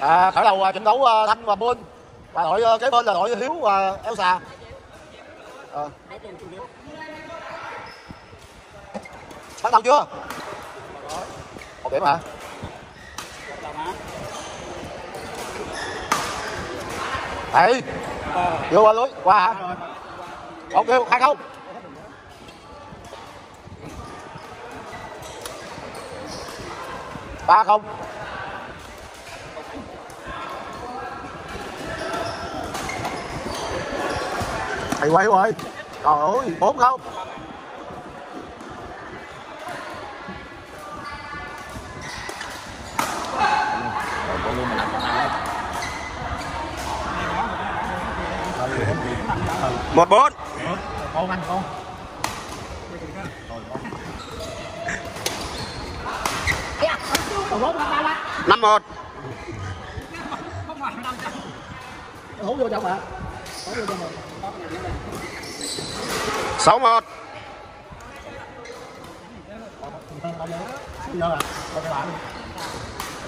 à, khởi đầu à, trận đấu à, thanh và bôn và đội à, kế bên là đội hiếu và eo xà à. bắt đầu chưa một điểm hả Đấy, vô qua lưới, qua hả? Ok, hai không. ba không hay quay rồi trời ơi bốn không. Một bốn. Con anh con năm một. Hú vô trong hả? vô sáu một.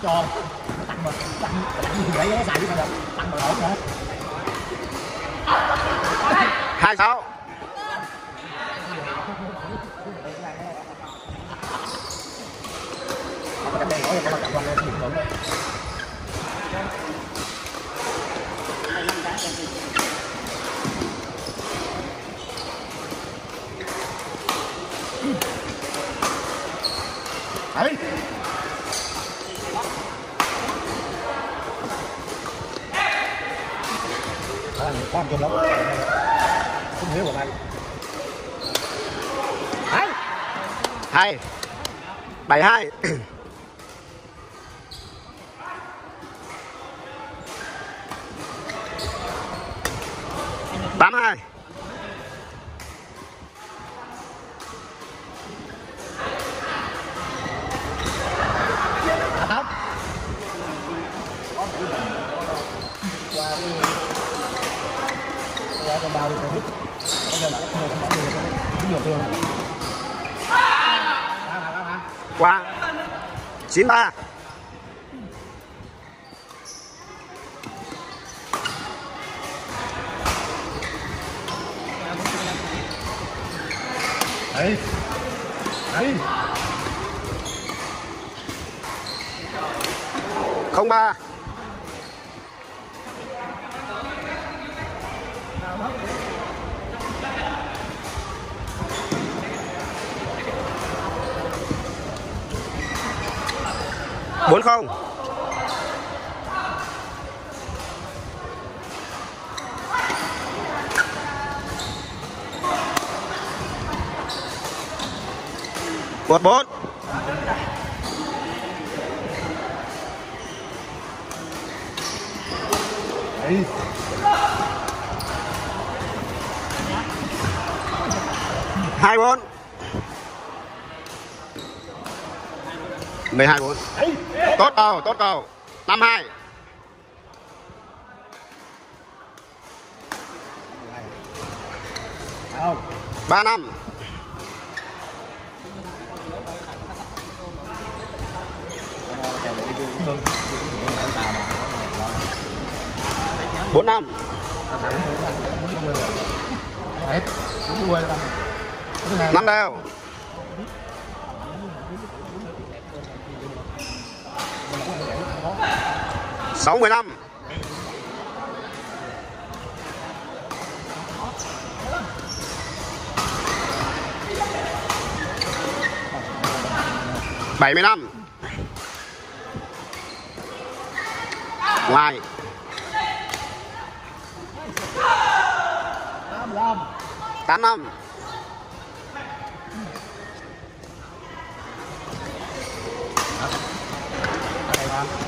Cho tặng mà tặng tặng gì vậy nó xài tặng mà hai sáu cái này nói là tặng con lên rồi Đấy. Con trong lắm. Không hiểu vào anh. Hai. hai bảy hai qua chín ba Đấy. Đấy. không ba bốn không? Một bốn. Hai bốn. Mười hai bốn Đấy. tốt cầu tốt cầu năm hai Không. ba năm bốn năm năm đều 65 75 ngoài 85 85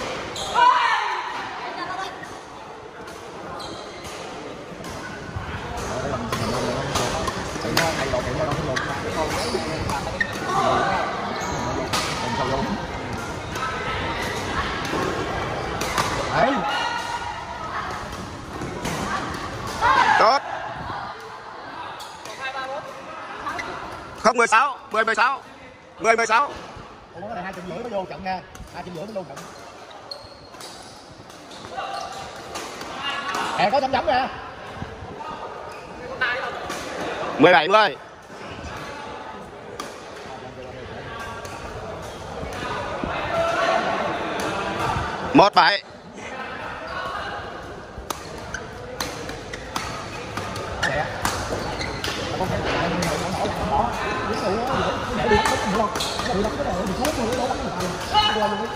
không mười sáu mười mười sáu mười mười sáu. Ủa cái này hai trận rưỡi mới vô trận nha. Hai trận rưỡi mới vô trận Hè có chấm chấm nè. Mười bảy mươi một bảy Nè Không phải là mình bỏ bỏ bỏ bỏ Đúng rồi không? Cái này rồi nó được.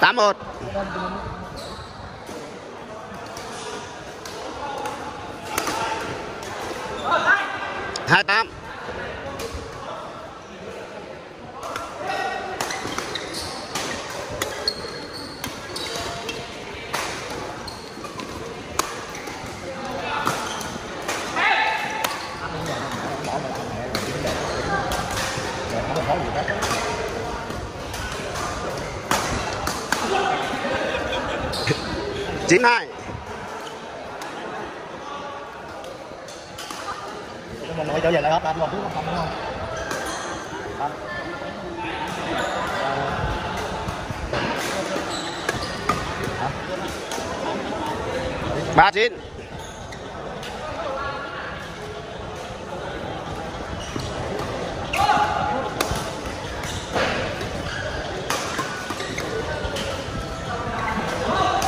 Tám một hai tám Bỏ vào thằng mẹ rồi, chính là- Rồi, không có gì hết chín hai. Mình nội trở về lại hết anh còn thứ không đúng không? Ba chín.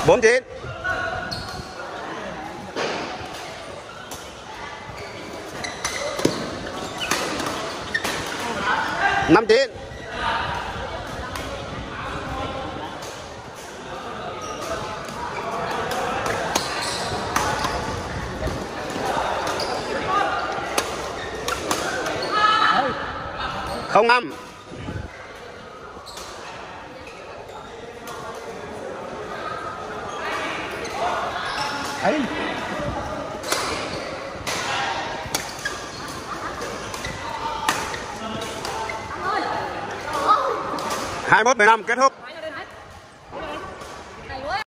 Bốn chín năm chín không năm Hey! 21 15 kết thúc.